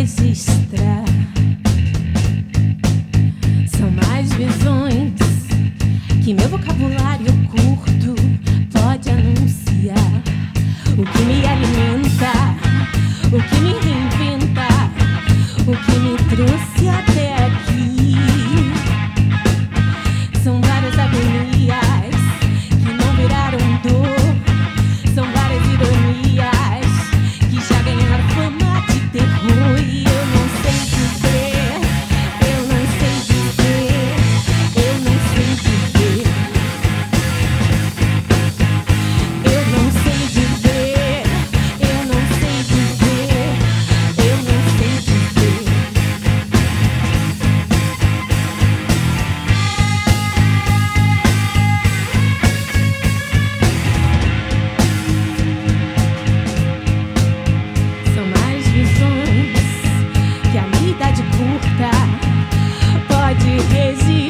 registrar. São mais visões que meu vocabulário curto pode anunciar. O que me alimenta, o que me reinventa, o que me trouxe eu.